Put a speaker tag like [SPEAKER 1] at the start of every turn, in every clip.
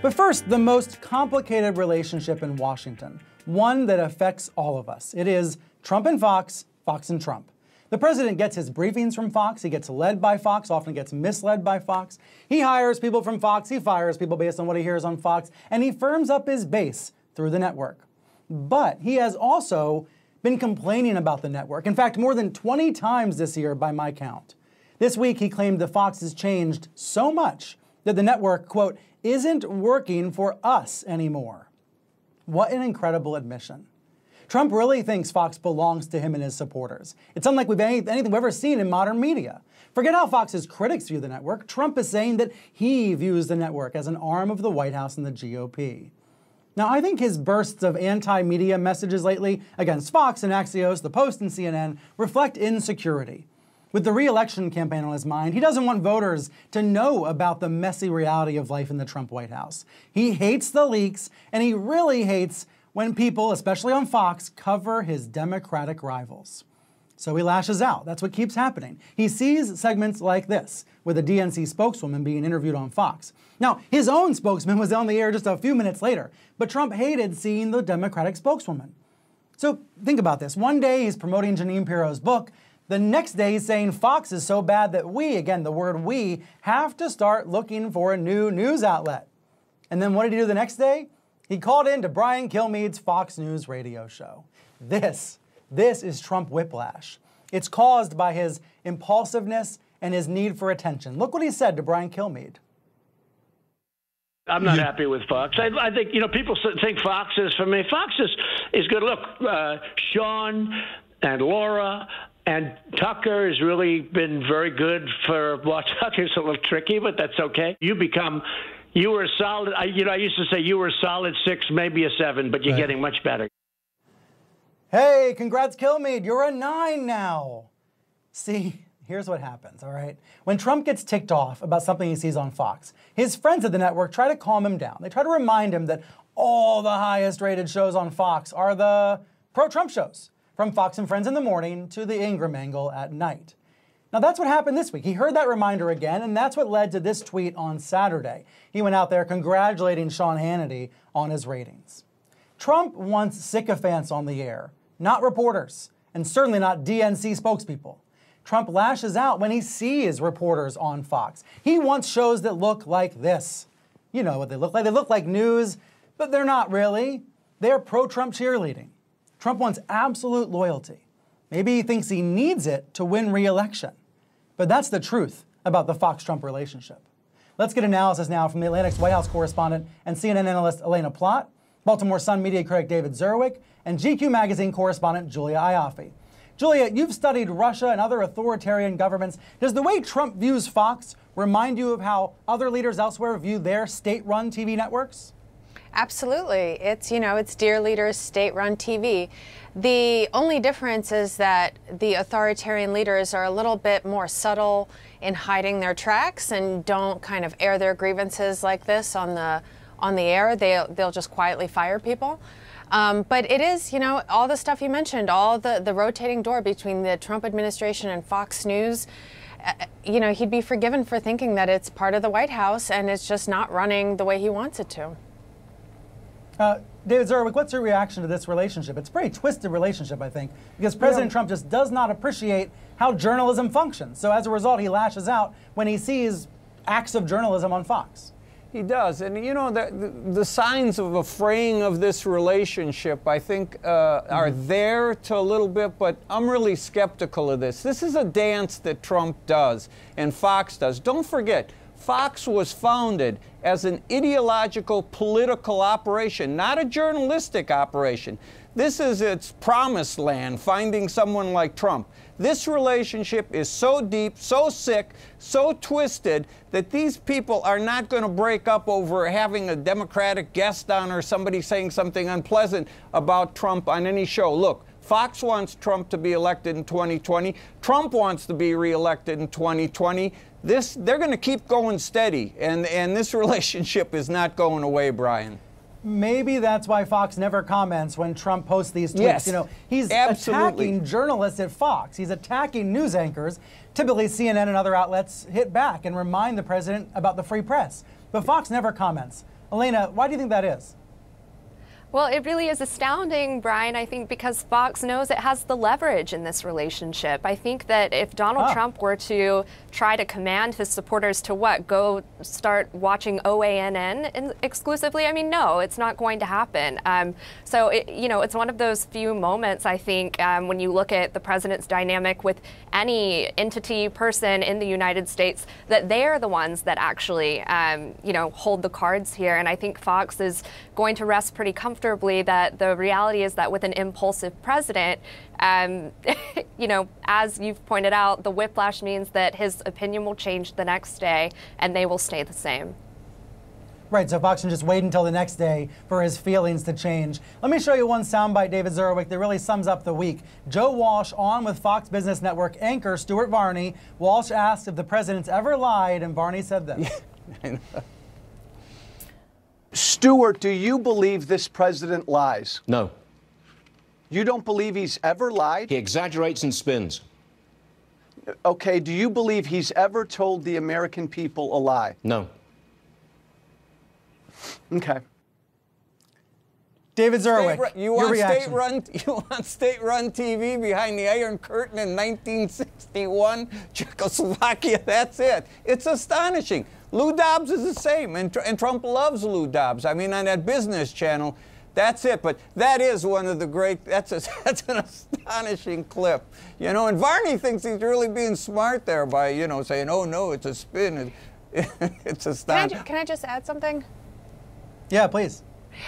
[SPEAKER 1] But first, the most complicated relationship in Washington, one that affects all of us. It is Trump and Fox, Fox and Trump. The president gets his briefings from Fox. He gets led by Fox, often gets misled by Fox. He hires people from Fox. He fires people based on what he hears on Fox. And he firms up his base through the network. But he has also been complaining about the network. In fact, more than 20 times this year by my count. This week, he claimed that Fox has changed so much that the network, quote, isn't working for us anymore. What an incredible admission. Trump really thinks Fox belongs to him and his supporters. It's unlike we've any, anything we've ever seen in modern media. Forget how Fox's critics view the network. Trump is saying that he views the network as an arm of the White House and the GOP. Now, I think his bursts of anti media messages lately against Fox and Axios, The Post, and CNN reflect insecurity. With the re-election campaign on his mind, he doesn't want voters to know about the messy reality of life in the Trump White House. He hates the leaks, and he really hates when people, especially on Fox, cover his Democratic rivals. So he lashes out. That's what keeps happening. He sees segments like this, with a DNC spokeswoman being interviewed on Fox. Now, his own spokesman was on the air just a few minutes later, but Trump hated seeing the Democratic spokeswoman. So think about this. One day he's promoting Jeanine Pirro's book, the next day, he's saying Fox is so bad that we, again, the word we, have to start looking for a new news outlet. And then what did he do the next day? He called in to Brian Kilmeade's Fox News radio show. This, this is Trump whiplash. It's caused by his impulsiveness and his need for attention. Look what he said to Brian Kilmeade.
[SPEAKER 2] I'm not happy with Fox. I, I, think you know people think Fox is for me. Fox is is good. Look, uh, Sean and Laura and Tucker has really been very good for well, Tucker's a little tricky, but that's okay. You become you were a solid. I, you know, I used to say you were a solid six, maybe a seven, but you're right. getting much better.
[SPEAKER 1] Hey, congrats, Kilmeade. You're a nine now. See, here's what happens, all right? When Trump gets ticked off about something he sees on Fox, his friends at the network try to calm him down. They try to remind him that all the highest rated shows on Fox are the pro Trump shows from Fox and Friends in the morning to the Ingraham Angle at night. Now, that's what happened this week. He heard that reminder again, and that's what led to this tweet on Saturday. He went out there congratulating Sean Hannity on his ratings. Trump wants sycophants on the air, not reporters, and certainly not DNC spokespeople. Trump lashes out when he sees reporters on Fox. He wants shows that look like this. You know what they look like. They look like news, but they're not really. They're pro Trump cheerleading. Trump wants absolute loyalty. Maybe he thinks he needs it to win re election. But that's the truth about the Fox Trump relationship. Let's get analysis now from the Atlantic's White House correspondent and CNN analyst Elaina Plott, Baltimore Sun media critic David Zurawik, and GQ magazine correspondent Julia Ioffe. Julia, you've studied Russia and other authoritarian governments. Does the way Trump views Fox remind you of how other leaders elsewhere view their state run TV networks?
[SPEAKER 3] Absolutely. It's, you know, it's dear leaders, state run TV. The only difference is that the authoritarian leaders are a little bit more subtle in hiding their tracks and don't kind of air their grievances like this on the on the air. They they'll just quietly fire people. Um, but it is, you know, all the stuff you mentioned, all the, the rotating door between the Trump administration and Fox News. Uh, you know, he'd be forgiven for thinking that it's part of the White House and it's just not running the way he wants it to.
[SPEAKER 1] Uh, David Zurawik, what's your reaction to this relationship? It's a pretty twisted relationship, I think, because President yeah. Trump just does not appreciate how journalism functions. So as a result, he lashes out when he sees acts of journalism on Fox.
[SPEAKER 4] He does. And, you know, the, the, signs of a fraying of this relationship, I think, uh, mm-hmm. are there to a little bit, but I'm really skeptical of this. This is a dance that Trump does and Fox does. Don't forget, Fox was founded as an ideological political operation, not a journalistic operation. This is its promised land, finding someone like Trump. This relationship is so deep, so sick, so twisted that these people are not going to break up over having a Democratic guest on or somebody saying something unpleasant about Trump on any show. Look, Fox wants Trump to be elected in 2020. Trump wants to be reelected in 2020 this they're going to keep going steady, and and this relationship is not going away, Brian.
[SPEAKER 1] Maybe that's why Fox never comments when Trump posts these tweets.
[SPEAKER 4] Yes,
[SPEAKER 1] you know, he's
[SPEAKER 4] absolutely.
[SPEAKER 1] attacking journalists at Fox. He's attacking news anchors. Typically, CNN and other outlets hit back and remind the president about the free press. But Fox never comments Elaina, why do you think that is?
[SPEAKER 5] Well, it really is astounding, Brian, I think, because Fox knows it has the leverage in this relationship. I think that if Donald
[SPEAKER 1] Ah.
[SPEAKER 5] Trump were to try to command his supporters to what? Go start watching OANN in- exclusively? I mean, no, it's not going to happen. Um, so, it, you know, it's one of those few moments, I think, um, when you look at the president's dynamic with any entity, person in the United States, that they are the ones that actually, um, you know, hold the cards here. And I think Fox is going to rest pretty comfortably that the reality is that with an impulsive president, um, you know, as you've pointed out, the whiplash means that his opinion will change the next day and they will stay the same.
[SPEAKER 1] Right, so Fox can just wait until the next day for his feelings to change. Let me show you one soundbite, David Zurawik, that really sums up the week. Joe Walsh on with Fox Business Network anchor Stuart Varney. Walsh asked if the president's ever lied, and Varney said this.
[SPEAKER 6] Stuart, do you believe this president lies?
[SPEAKER 7] No.
[SPEAKER 6] You don't believe he's ever lied?
[SPEAKER 7] He exaggerates and spins.
[SPEAKER 6] Okay, do you believe he's ever told the American people a lie?
[SPEAKER 7] No.
[SPEAKER 6] Okay.
[SPEAKER 1] David Zurawik,
[SPEAKER 4] State-run- you
[SPEAKER 1] your
[SPEAKER 4] want
[SPEAKER 1] reaction.
[SPEAKER 4] state-run? You want state-run TV behind the Iron Curtain in 1961, Czechoslovakia? That's it. It's astonishing. Lou Dobbs is the same, and, Tr- and Trump loves Lou Dobbs. I mean, on that business channel, that's it. But that is one of the great. That's a, that's an astonishing clip. You know, and Varney thinks he's really being smart there by you know saying, "Oh no, it's a spin." It, it's
[SPEAKER 3] Can I,
[SPEAKER 4] astonishing.
[SPEAKER 3] can I just add something?
[SPEAKER 1] Yeah, please.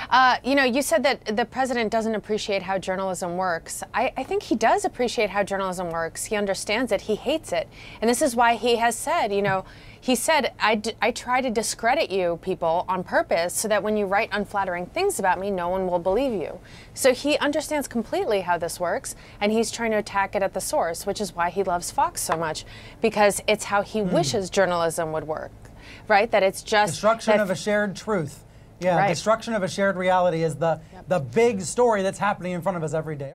[SPEAKER 3] Uh, you know, you said that the president doesn't appreciate how journalism works. I, I think he does appreciate how journalism works. He understands it. He hates it. And this is why he has said, you know, he said, I, d- I try to discredit you people on purpose so that when you write unflattering things about me, no one will believe you. So he understands completely how this works, and he's trying to attack it at the source, which is why he loves Fox so much, because it's how he wishes journalism would work, right? That it's just
[SPEAKER 1] Destruction
[SPEAKER 3] that
[SPEAKER 1] of a shared truth. Yeah,
[SPEAKER 3] Right.
[SPEAKER 1] destruction of a shared reality is the, the big story that's happening in front of us every day.